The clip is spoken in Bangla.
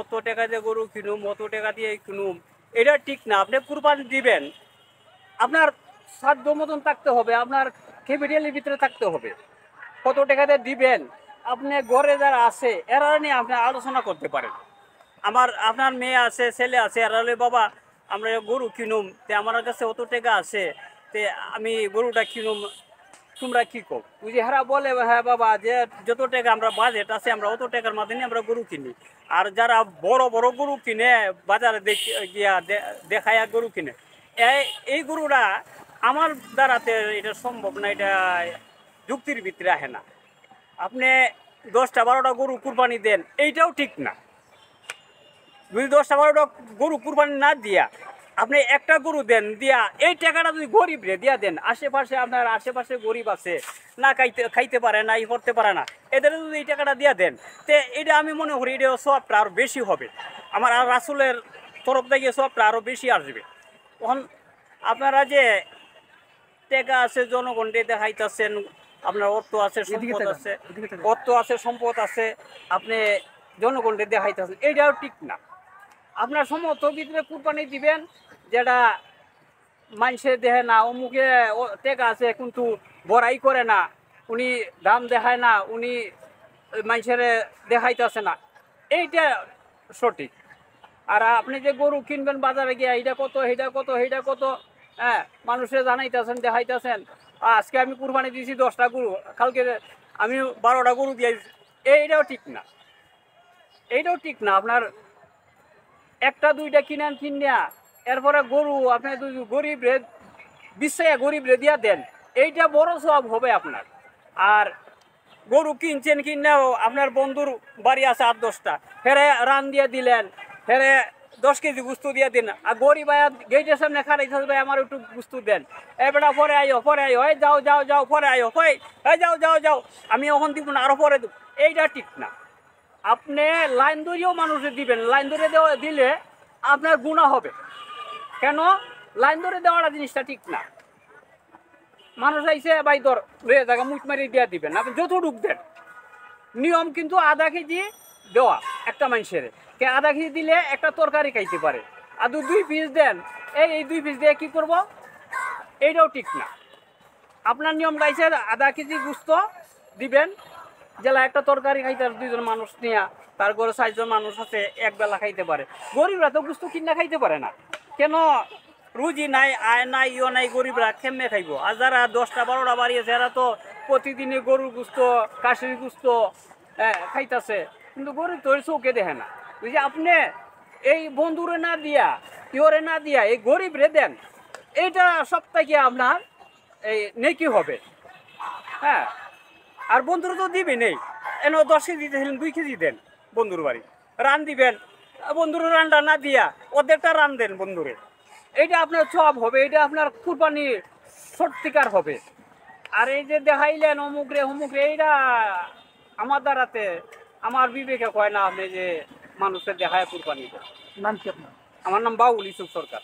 অত টাকা দিয়ে গরু কিনুম অত টাকা দিয়ে কিনুম, এটা ঠিক না। আপনি কুরবানি দিবেন। আপনার সাধ্য মতন থাকতে হবে, আপনার ক্যাপিটালের ভিতরে থাকতে হবে। কত টাকা দিয়ে দিবেন? আপনি ঘরে যারা আছে, এরা নিয়ে আপনি আলোচনা করতে পারেন। আমার, আপনার মেয়ে আছে, ছেলে আছে, এরা হলে বাবা, আমরা গরু কিনুম। তে আমার কাছে অত টাকা আছে, তে আমি গরুটা কিনুম। তোমরা কি কো ওই যে হেরা বলে হ্যাঁ বাবা, যে যত টাকা আমরা বাজেট আছে, আমরা অত টাকার মাধ্যমে আমরা গরু কিনি। আর যারা বড় বড় গরু কিনে, বাজারে গিয়া দেখায় গরু কিনে, এই এই গরুটা আমার দ্বারাতে এটা সম্ভব না, এটা যুক্তির ভিতরে আহে না। আপনি দশটা, বারোটা গরু কুরবানি দেন, এইটাও ঠিক না। যদি দশটা, বারোটা গরু কুরবানি না দিয়া আপনি একটা গরু দেন দিয়া এই টাকাটা যদি গরিব রে দিয়া দেন আশেপাশে আপনার আশেপাশে গরিব আছে না খাইতে খাইতে পারে না ই করতে পারে না এদের যদি এই টাকাটা দিয়া দেন তে এটা আমি মনে করি এটা সবটা আরও বেশি হবে। আমার আর রাসুলের তরফ থেকে সবটা আরও বেশি আসবে। তখন আপনারা যে টাকা আছে জনগণকে দেখাইতেছেন আপনার অর্থ আছে সম্পদ আছে অর্থ আছে সম্পদ আছে আপনি জনগণকে দেখাইতেছেন এইটাও ঠিক না। আপনার সমর্থ ভিতরে কুরবানি দিবেন যেটা মানুষের দেহে না, অমুকে টেকা আছে, কিন্তু বড়াই করে না, উনি দাম দেখায় না, উনি মানুষের দেখাইতেছে না। এইটা সঠিক। আর আপনি যে গরু কিনবেন বাজারে গিয়ে, এইটা কত এইটা কত এইটা কত হ্যাঁ মানুষে জানাইতেছেন, দেখাইতেছেন। আজকে আমি কুরবানি দিয়েছি দশটা গরু, কালকে আমি বারোটা গরু দিয়েছি এইটাও ঠিক না। এইটাও ঠিক না, আপনার একটা দুইটা কিনেন, কিনিয়া এরপরে গরু, আপনি যদি গরিব রে বিশ্বে গরিব রে দিয়া দেন, এইটা বড় সব হবে আপনার। আর গরু কিনছেন কিনেও আপনার বন্ধুর বাড়ি আছে আট দশটা, ফেরে রান দিয়ে দিলেন, ফেরে দশ কেজি গুস্তু দিয়ে দিন আর গরিব আয়া গেটের সামনে খারাই থাকবে আমার একটু গুস্তু দেন। এবারে পরে আইও পরে আইও, এই যাও যাও যাও, পরে আইও হই এই যাও যাও যাও, আমি ওখান দিব না আরও পরে দেব। এইটা ঠিক না। আপনি লাইন ধরিয়েও মানুষে দিবেন, লাইন ধরে দিলে আপনার গুণা হবে। কেন? লাইন ধরে দেওয়াটা জিনিসটা ঠিক না। মানুষ আইসে ভাই ধর, লয়ে জায়গা মুখ মারি দিয়া দিবেন। আপনি যতটুক দেন। নিয়ম কিন্তু আধা কেজি দেওয়া একটা মানুষের। কে আধা কেজি দিলে একটা তরকারি খাইতে পারে। আর দুই পিস দেন, এই এই দুই পিস দিয়ে কি করব? এইটাও ঠিক না। আপনার নিয়ম গাইছে, আধা কেজি গুস্ত দিবেন। জেলা একটা তরকারি খাইতে দুইজন মানুষ নিয়া, তার ঘরে চারজন মানুষ আছে, এক বেলা খাইতে পারে। গরিবরা তো গুস্ত কিনা খাইতে পারে না। কেন রুজি নাই আয় নাই ইয় নাই গরিবরা কেমনে খাইব? আর যারা দশটা বারোটা বাড়ি আছে এরা তো প্রতিদিনই গরুর গুস্ত কাশির গুস্ত হ্যাঁ, খাইতাছে। কিন্তু গরিব তো চৌকে দেখে না। ওই যে আপনি এই বন্ধুরে না দিয়া ইয়রে না দিয়া এই গরিব রে দেন এইটা সপ্তাহে আপনার এই নেকি হবে। হ্যাঁ আর বন্ধুরা তো দিবে নেই এন দশ কেজি দিয়েছিলেন দুই কেজি দেন বন্ধুর বাড়ি। রান দিবেন বন্ধুর রানটা না দিয়া ওদেরটা রান দেন বন্ধুরে। এইটা আপনার সব হবে এটা আপনার কুরবানি সত্যিকার হবে। আর এই যে দেখাইলেন অমুক রে অমুক রে এইটা আমার দ্বারাতে আমার বিবেকে কয় না আপনি যে মানুষের দেখায় কুরবানি। নাম কি আপনার? আমার নাম বাউল ইসুফ সরকার।